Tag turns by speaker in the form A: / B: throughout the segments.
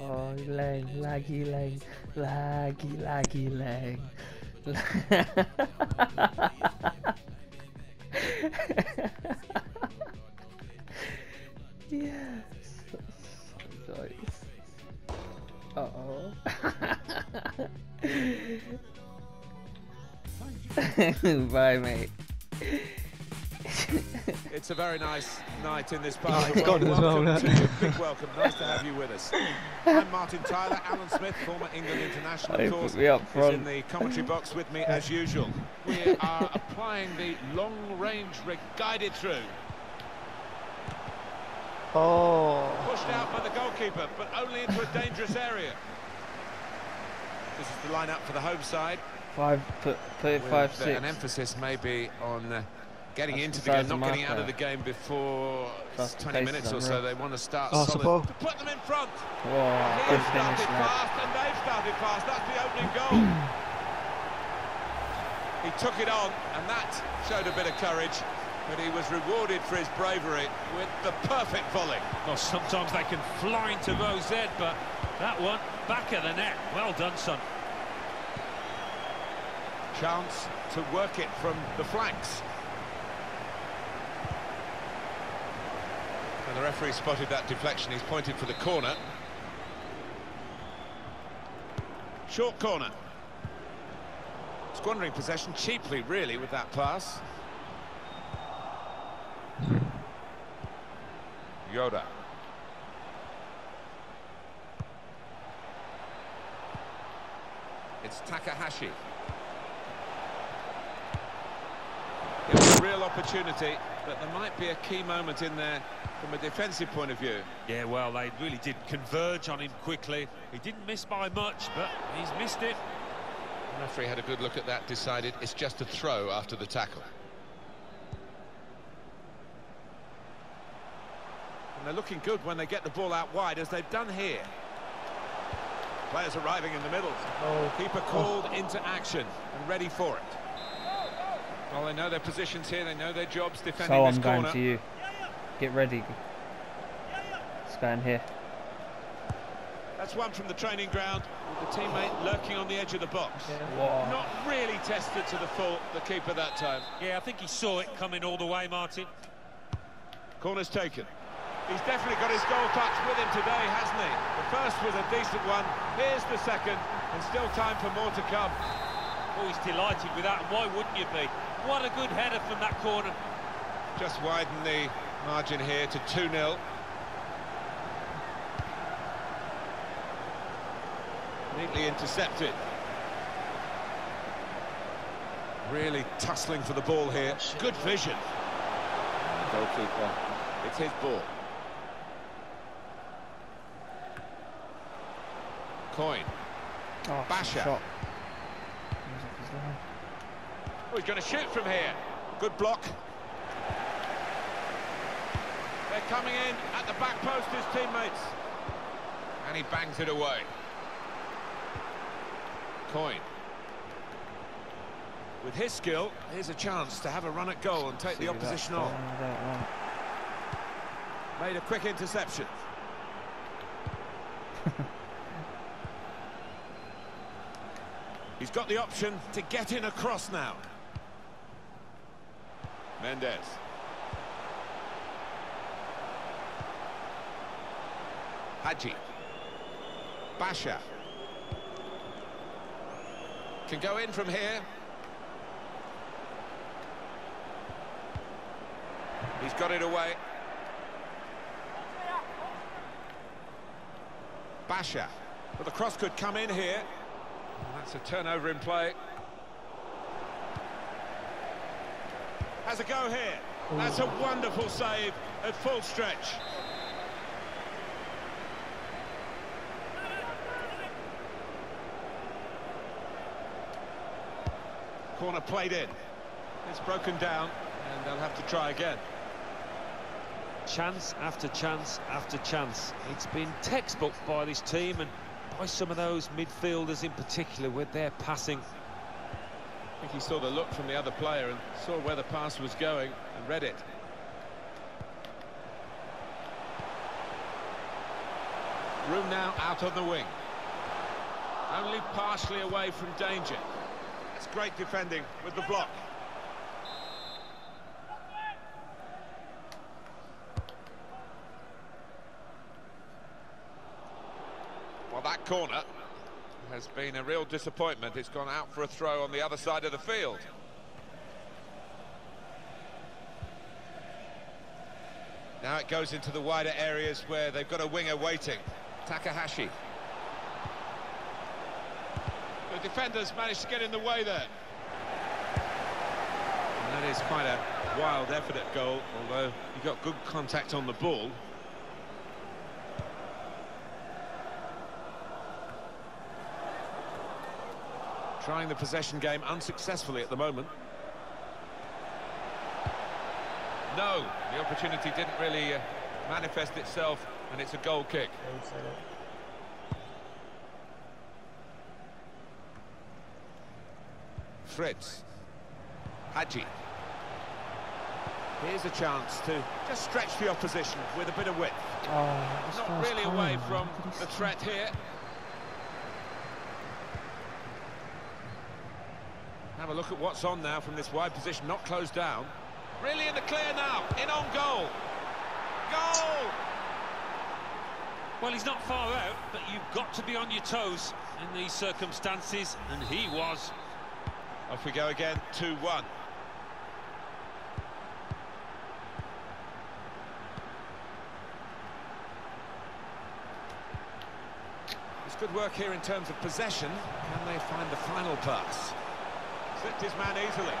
A: Oh, leg, laggy leg, laggy, laggy leg. yes. So nice. Uh oh. Bye, mate.
B: It's a very nice night in this park.
C: it's got it as well,
B: welcome
C: hasn't
B: to you. Big welcome. Nice to have you with us. I'm Martin Tyler. Alan Smith, former England international, of course,
A: put me up
B: is
A: front.
B: in the commentary box with me as usual. We are applying the long-range rig guided through.
C: Oh.
B: Pushed out by the goalkeeper, but only into a dangerous area. This is the lineup for the home side.
A: Five, put, put five,
B: uh,
A: six.
B: An emphasis maybe on uh, getting
A: That's
B: into
A: the
B: the game, not getting out of the game before
A: That's
B: 20 minutes or so.
A: unreal.
B: They want to start
C: Oh,
B: solid. To put them in front.
A: Whoa,
B: He
A: good
B: has
A: finish,
B: started
A: lad.
B: fast and they've started fast. That's the opening goal. he took it on and that showed a bit of courage. But he was rewarded for his bravery with the perfect volley.
D: Well, sometimes they can fly into Row Z, but that one, back of the net. Well done, son.
B: Chance to work it from the flanks. The referee spotted that deflection. He's pointed for the corner. Short corner. Squandering possession cheaply, really, with that pass. Yoda. It's Takahashi. It was a real opportunity, but there might be a key moment in there from a defensive point of view.
D: Yeah, well, they really did converge on him quickly. He didn't miss by much, but he's missed it.
B: The referee had a good look at that, decided it's just a throw after the tackle. And they're looking good when they get the ball out wide, as they've done here. Players arriving in the middle.
A: Oh.
B: Keeper called into action and ready for it. Well, they know their positions here, they know their jobs defending
A: So
B: this
A: I'm going to you. Get ready. Let's go in here.
B: That's one from the training ground, with the teammate lurking on the edge of the box.
A: Whoa.
B: Not really tested to the full, the keeper that time.
D: Yeah, I think he saw it coming all the way, Martin.
B: Corner's taken. He's definitely got his goal touch with him today, hasn't he? The first was a decent one. Here's the second, and still time for more to come.
D: Oh, he's delighted with that, and why wouldn't you be? What a good header from that corner.
B: Just widen the margin here to 2-0. Neatly intercepted. Really tussling for the ball here. Good vision. Goalkeeper. It's his ball. Coin.
A: Oh,
B: Basha. He's going to shoot from here. Good block. They're coming in at the back post, his teammates. And he bangs it away. Coin. With his skill, here's a chance to have a run at goal and take
A: See
B: the opposition on.
A: I don't want.
B: Made a quick interception. He's got the option to get in across now. Mendes. Hadji. Basha. Can go in from here. He's got it away. Basha. But the cross could come in here. That's a turnover in play. Has a go here. That's a wonderful save at full stretch. Corner played in. It's broken down and they'll have to try again.
D: Chance after chance after chance. It's been textbook by this team and by some of those midfielders in particular with their passing.
B: Think he saw the look from the other player and saw where the pass was going and read it. Room now out on the wing. Only partially away from danger. That's great defending with the block. Well, that corner has been a real disappointment. It's gone out for a throw on the other side of the field. Now it goes into the wider areas where they've got a winger waiting. Takahashi. The defenders managed to get in the way there. And that is quite a wild effort at goal, although he got good contact on the ball. Trying the possession game unsuccessfully at the moment. No, the opportunity didn't really uh, manifest itself, and it's a goal kick. Fritz. Hadji. Here's a chance to just stretch the opposition with a bit of width.
A: Oh,
B: Not really away from the threat here. Have a look at what's on now from this wide position, not closed down. Really in the clear now, in on goal. Goal!
D: Well, he's not far out, but you've got to be on your toes in these circumstances, and he was.
B: Off we go again, 2-1. It's good work here in terms of possession. Can they find the final pass? Slipped his man easily.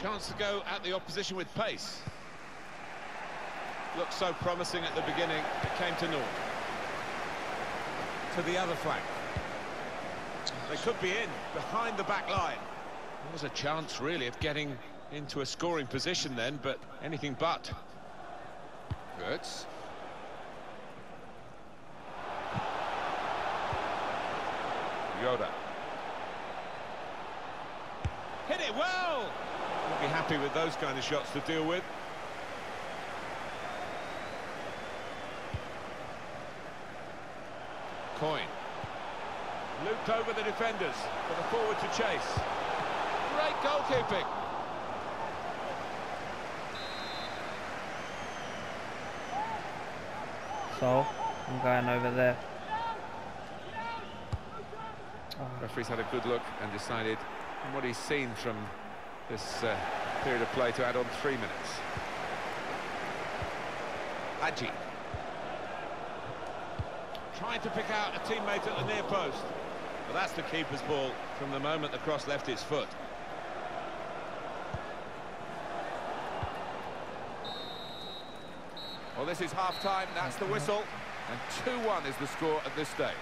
B: Chance to go at the opposition with pace. Looked so promising at the beginning, it came to naught to the other flank. They could be in, behind the back line. There was a chance, really, of getting into a scoring position then, but anything but. Kurtz. Yoda. Hit it well! We'll be happy with those kind of shots to deal with. Coin. Looped over the defenders for the forward to chase. Great goalkeeping.
A: So, I'm going over there. Oh,
B: Referee's had a good look and decided from what he's seen from this uh, period of play to add on three minutes. Hadji. Trying to pick out a teammate at the near post. But that's the keeper's ball from the moment the cross left its foot. Well, this is half-time, that's the whistle. And 2-1 is the score at this stage.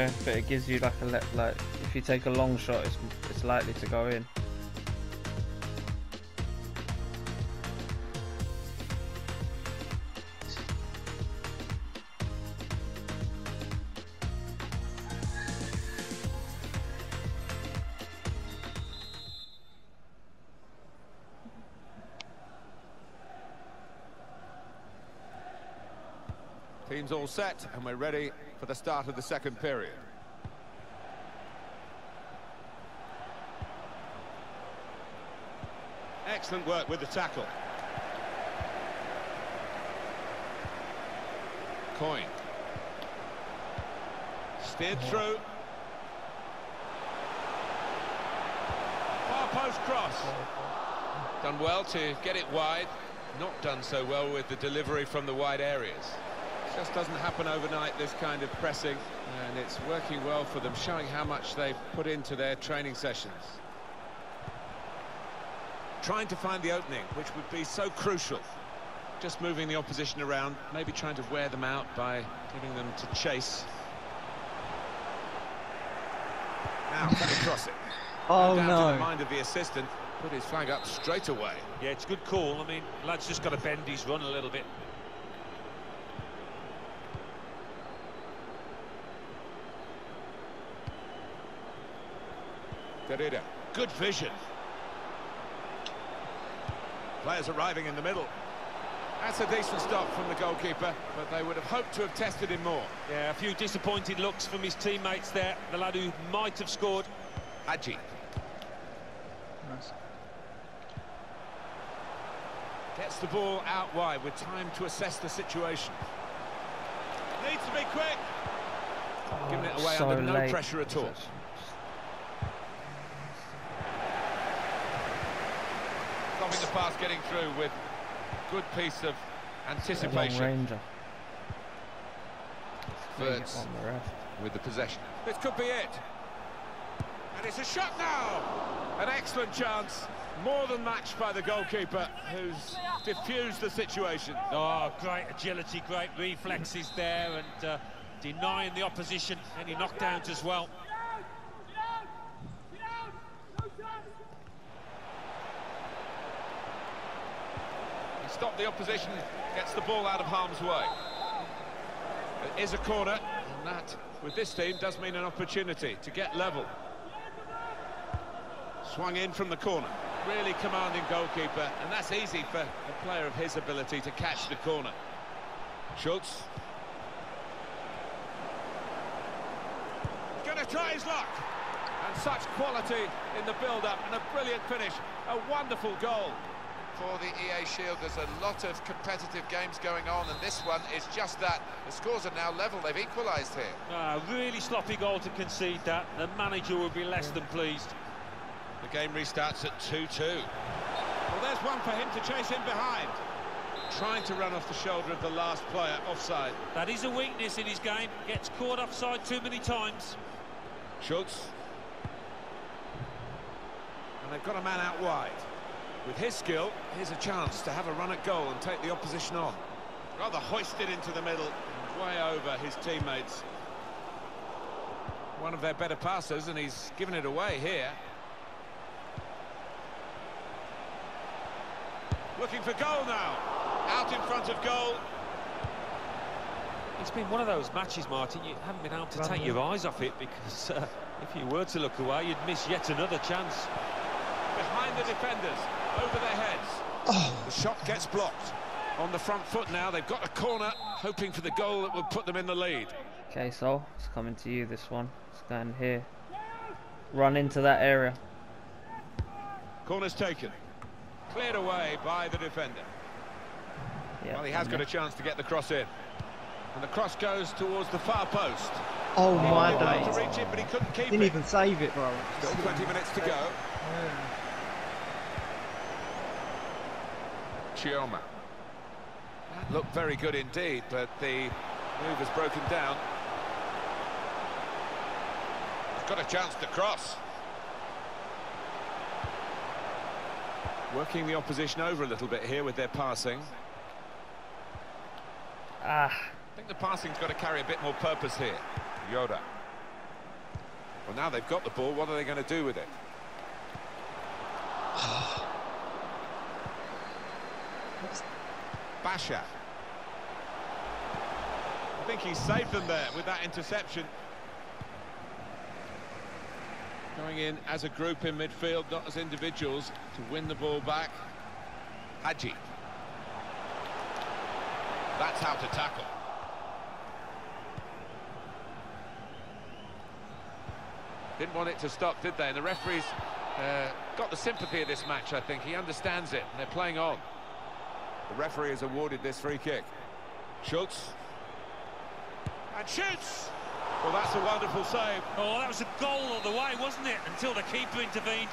A: Yeah, but it gives you like a le like if you take a long shot, it's it's likely to go in.
B: Team's all set, and we're ready for the start of the second period. Excellent work with the tackle. Coin. Steered through. Far post cross. Done well to get it wide. Not done so well with the delivery from the wide areas. Just doesn't happen overnight, this kind of pressing, and it's working well for them, showing how much they've put into their training sessions. Trying to find the opening, which would be so crucial. Just moving the opposition around, maybe trying to wear them out by getting them to chase. Now, can he cross it?
C: Oh,
B: doubt in
C: no.
B: the mind of the assistant, put his flag up straight away.
D: Yeah, it's a good call. I mean, lad's just got to bend his run a little bit.
B: Derrida, good vision. Players arriving in the middle. That's a decent stop from the goalkeeper, but they would have hoped to have tested him more.
D: Yeah, a few disappointed looks from his teammates there. The lad who might have scored.
B: Hadji,
C: Nice.
B: gets the ball out wide with time to assess the situation. Needs to be quick. Giving it away
A: so
B: under no
A: late.
B: pressure at all. Stopping the pass getting through with good piece of anticipation.
A: ranger.
B: Verts
A: On the ref.
B: with the possession. This could be it. And it's a shot now. An excellent chance. More than matched by the goalkeeper, who's diffused the situation.
D: Oh, great agility, great reflexes there, and uh, denying the opposition any knockdowns as well.
B: Stopped the opposition, gets the ball out of harm's way. It is a corner, and that, with this team, does mean an opportunity to get level. Swung in from the corner. Really commanding goalkeeper, and that's easy for a player of his ability to catch the corner. Schultz. Gonna try his luck. And such quality in the build-up, and a brilliant finish. A wonderful goal.
E: For the EA Shield. There's a lot of competitive games going on, and this one is just that. The scores are now level. They've equalised here.
D: Ah, really sloppy goal to concede that. The manager will be less than pleased.
B: The game restarts at 2-2. Well, there's one for him to chase in behind. Trying to run off the shoulder of the last player, offside.
D: That is a weakness in his game. Gets caught offside too many times.
B: Schultz. And they've got a man out wide. With his skill, here's a chance to have a run at goal and take the opposition on. Rather hoisted into the middle, way over his teammates. One of their better passes, and he's given it away here. Looking for goal now. Out in front of goal.
D: It's been one of those matches, Martin, you haven't been able to take your eyes off it because uh, if you were to look away, you'd miss yet another chance.
B: behind the defenders, over their heads. Oh. The shot gets blocked. On the front foot now, they've got a corner, hoping for the goal that would put them in the lead.
A: Okay, so it's coming to you. This one. It's going here. Run into that area.
B: Corner's taken. Cleared away by the defender.
A: Yeah.
B: Well, he has
A: on
B: got a chance to get the cross in. And the cross goes towards the far post.
C: Oh, oh my
B: He wanted
C: days.
B: to reach it, but he couldn't keep
C: Didn't
B: it.
C: even save it, bro.
B: Still 20 minutes to go. Chioma. That looked very good indeed, but the move has broken down. He's got a chance to cross. Working the opposition over a little bit here with their passing.
A: Ah,
B: I think the passing's got to carry a bit more purpose here. Yoda. Well, now they've got the ball, what are they going to do with it? Basha. I think he saved them there with that interception. Going in as a group in midfield, not as individuals, to win the ball back. Hadji. That's how to tackle. Didn't want it to stop, did they? And the referee's uh, got the sympathy of this match, I think. He understands it, and they're playing on. The referee has awarded this free kick. Schultz. And shoots! Well, that's a wonderful save.
D: Oh, that was a goal all the way, wasn't it? Until the keeper intervened.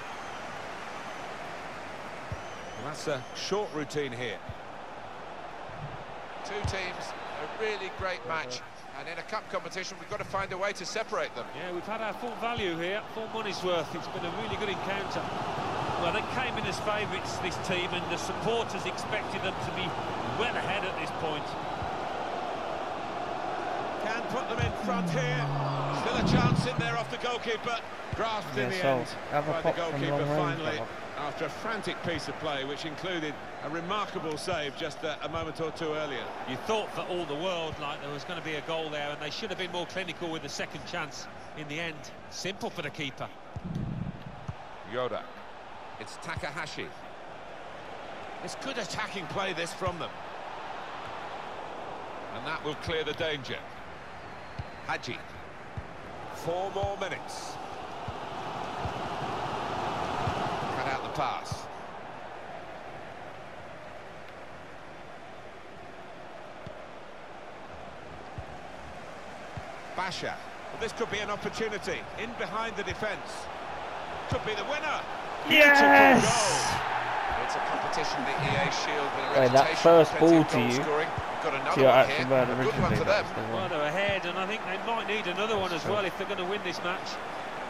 B: And that's a short routine here.
E: Two teams, a really great match. And in a cup competition, we've got to find a way to separate them.
D: Yeah, we've had our full value here, full money's worth. It's been a really good encounter. Well, they came in as favourites, this team, and the supporters expected them to be well ahead at this point.
B: Can put them in front here. Still a chance in there off the goalkeeper. Grasped in the
A: so,
B: end
A: have a
B: by the goalkeeper finally. After a frantic piece of play, which included a remarkable save just a, a moment or two earlier.
D: You thought for all the world like there was going to be a goal there, and they should have been more clinical with the second chance. In the end, simple for the keeper.
E: Yoda. It's Takahashi.
B: It's good attacking play this from them. And that will clear the danger. Hadji. Four more minutes.
E: Cut out the pass.
B: Basha. Well, this could be an opportunity. In behind the defence. Could be the winner.
A: Yes!
E: It's a competition, the EA Shield, with a
A: Wait, that first ball to you,
E: scoring. Got
A: To your
E: one
A: actual
E: here.
A: bird
E: good one
A: originally,
E: them.
D: Well, they're ahead, and I think they might need another one as well if they're going to win this match.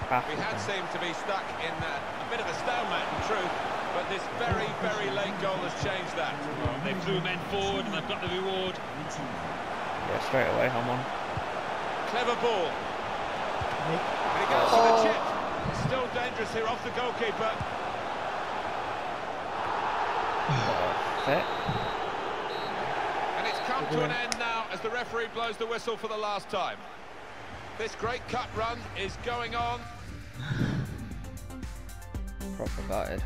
B: We had seemed to be stuck in uh, a bit of a stalemate, in truth, but this very, very late goal has changed that.
D: They flew men forward, and they've got the reward.
A: Yeah, straight away, I'm on.
B: Clever ball. And he goes for the chip. Still dangerous here off the goalkeeper. And it's come to an end now as the referee blows the whistle for the last time. This great cup run is going on.
A: Proper gutted.